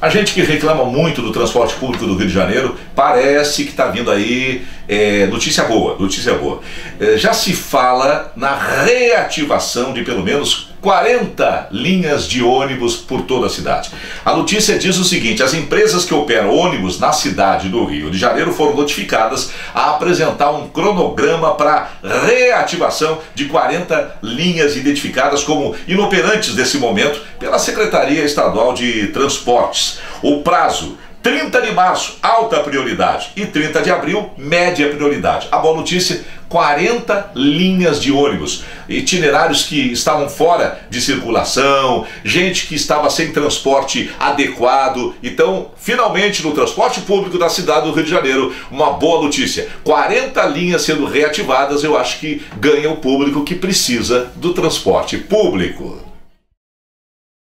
A gente que reclama muito do transporte público do Rio de Janeiro, parece que está vindo aí é, notícia boa, notícia boa. É, já se fala na reativação de pelo menos 40 linhas de ônibus por toda a cidade. A notícia diz o seguinte: as empresas que operam ônibus na cidade do Rio de Janeiro foram notificadas a apresentar um cronograma para reativação de 40 linhas identificadas como inoperantes nesse momento pela Secretaria Estadual de Transportes. O prazo 30 de março, alta prioridade. E 30 de abril, média prioridade. A boa notícia: 40 linhas de ônibus, itinerários que estavam fora de circulação, gente que estava sem transporte adequado. Então, finalmente, no transporte público da cidade do Rio de Janeiro, uma boa notícia: 40 linhas sendo reativadas. Eu acho que ganha o público que precisa do transporte público.